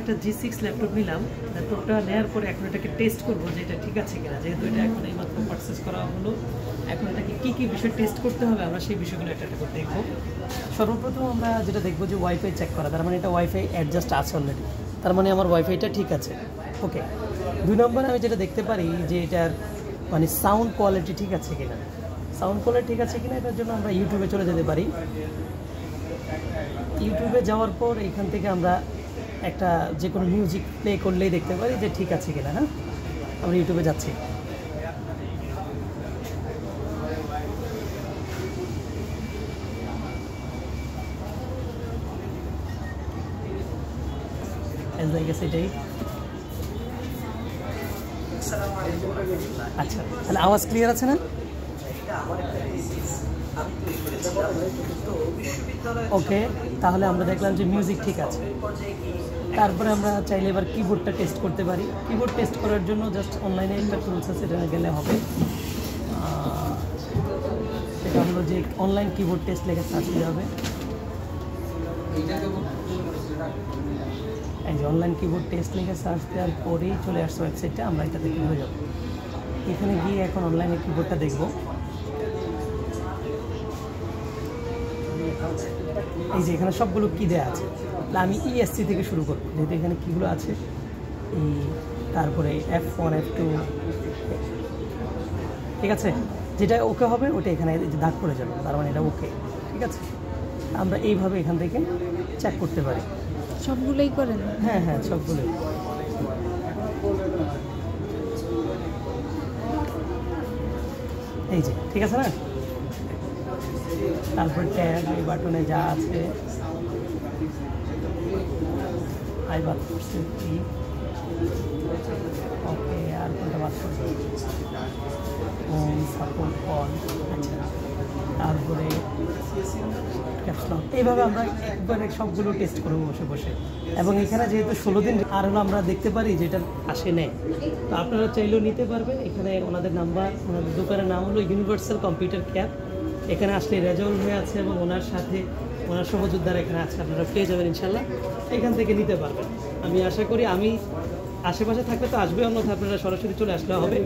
একটা জি six laptop নিলাম ল্যাপটপটা নেওয়ার পরে এখন এটাকে টেস্ট করব যে এটা ঠিক আছে কিনা। যেহেতু এটা এখন এই মাত্র পারচেস করা হলো, এখন এটাকে কী কী বিষয় টেস্ট করতে হবে আমরা সেই বিষয়গুলো একটা একটা করে দেখব। সর্বপ্রথম আমরা যেটা দেখব যে ওয়াইফাই চেক করা, তার মানে এটা ওয়াইফাই অ্যাডজাস্ট আছে অলরেডি তার মানে আমার ওয়াইফাইটা ঠিক আছে। ওকে দুই নম্বর আমি যেটা দেখতে পারি যে এটার মানে সাউন্ড কোয়ালিটি ঠিক আছে কিনা। সাউন্ড কোয়ালিটি ঠিক আছে কিনা, এটার জন্য আমরা ইউটিউবে চলে যেতে পারি। ইউটিউবে যাওয়ার পর এখান থেকে আমরা একটা যে কোনো মিউজিক প্লে করলেই দেখতে পারি যে ঠিক আছে কিনা হ্যাঁ? আমরা ইউটিউবে যাচ্ছি। এটাই। আচ্ছা তাহলে আওয়াজ ক্লিয়ার আছে না? ওকে, তাহলে আমরা দেখলাম যে মিউজিক ঠিক আছে। তারপরে আমরা চাইলে এবার কিবোর্ডটা টেস্ট করতে পারি। কিবোর্ড টেস্ট করার জন্য জাস্ট অনলাইনে একটা টুলস আছে, সেটা গেলে হবে। সেটা হলো যে অনলাইন কিবোর্ড টেস্ট লেগে সার্চ দিতে হবে। এই যে অনলাইন কিবোর্ড টেস্ট লিখে সার্চ দেওয়ার পরেই চলে আসছে ওয়েবসাইটটা আমরা এটা দেখে হয়ে যাব। এখানে গিয়ে এখন অনলাইনে কিবোর্ডটা দেখব। এই যে এখানে সবগুলো কী দেওয়া আছে? তাহলে আমি ইএসসি থেকে শুরু করব। যেহেতু এখানে কীগুলো আছে এই তারপরে এফ ওয়ান এফ টু ঠিক আছে? যেটা ওকে হবে ওটা এখানে দাগ পড়ে যাবে তার মানে এটা ওকে ঠিক আছে? আমরা এইভাবে এখান থেকে চেক করতে পারি। সবগুলোই করেন? হ্যাঁ হ্যাঁ সবগুলোই। এই যে ঠিক আছে না? তারপর ট্যাগ এই বাটনে যা আছে। আই বাদ ওকে আর কোনটা বাদ করছে হোম সাপোর্ট কল আচ্ছা। তারপরে এইভাবে আমরা একবারে সবগুলো টেস্ট করব বসে বসে। এবং এখানে যেহেতু ষোলো দিন আর হলো আমরা দেখতে পারি যেটা আসে নেয় তো আপনারা চাইলেও নিতে পারবেন। এখানে ওনাদের নাম্বার ওনাদের দোকানের নাম হলো ইউনিভার্সাল কম্পিউটার ক্যাব এখানে আসলে রেজাউল হয়ে আছে এবং ওনার সাথে, ওনার সহযোদ্ধারা এখানে আছে, আপনারা পেয়ে যাবেন ইনশাল্লাহ এখান থেকে নিতে পারবেন। আমি আশা করি আমি আশেপাশে থাকলে তো আসবে অন্যথা আপনারা সরাসরি চলে আসলে হবে।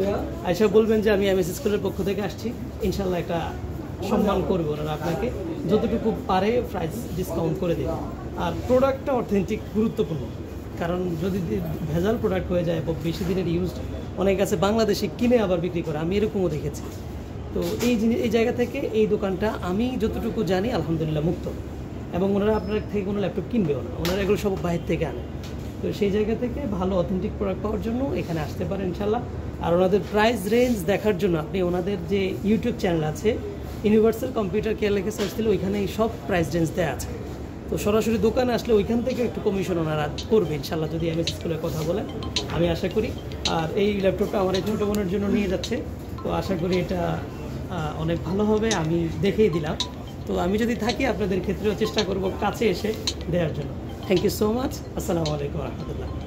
আইসা বলবেন যে আমি এম এমএস স্কুলের পক্ষ থেকে আসছি। ইনশাল্লাহ একটা সম্মান করবে ওনারা আপনাকে। যতটুকু পারে প্রাইস ডিসকাউন্ট করে দেবে আর প্রোডাক্টটা অথেন্টিক গুরুত্বপূর্ণ। কারণ যদি ভেজাল প্রোডাক্ট হয়ে যায় বেশি দিনের ইউজ অনেক আছে বাংলাদেশে কিনে আবার বিক্রি করে। আমি এরকমও দেখেছি। তো এই জিনিস এই জায়গা থেকে এই দোকানটা আমি যতটুকু জানি আলহামদুলিল্লাহ মুক্ত। এবং ওনারা আপনার থেকে কোনো ল্যাপটপ কিনবেও না। ওনারা এগুলো সব বাইরে থেকে আনে। তো সেই জায়গা থেকে ভালো অথেন্টিক প্রোডাক্ট পাওয়ার জন্য এখানে আসতে পারেন ইনশাল্লাহ আর ওনাদের প্রাইস রেঞ্জ দেখার জন্য আপনি ওনাদের যে ইউটিউব চ্যানেল আছে ইউনিভার্সাল কম্পিউটার কেয়ার লেখে সার্চ দিলে ওইখানে সব প্রাইস রেঞ্জ দেওয়া আছে। তো সরাসরি দোকানে আসলে ওইখান থেকে একটু কমিশন ওনারা করবে ইনশাল্লাহ যদি এমএস স্কুলের কথা বলে আমি আশা করি। আর এই ল্যাপটপটা আমার এই ছোটো বোনের জন্য নিয়ে যাচ্ছে। তো আশা করি এটা অনেক ভালো হবে, আমি দেখেই দিলাম। তো আমি যদি থাকি, আপনাদের ক্ষেত্রেও চেষ্টা করব কাছে এসে দেওয়ার জন্য। থ্যাংক ইউ সো মাচ আসসালামু আলাইকুম রহমতুল্লাহ।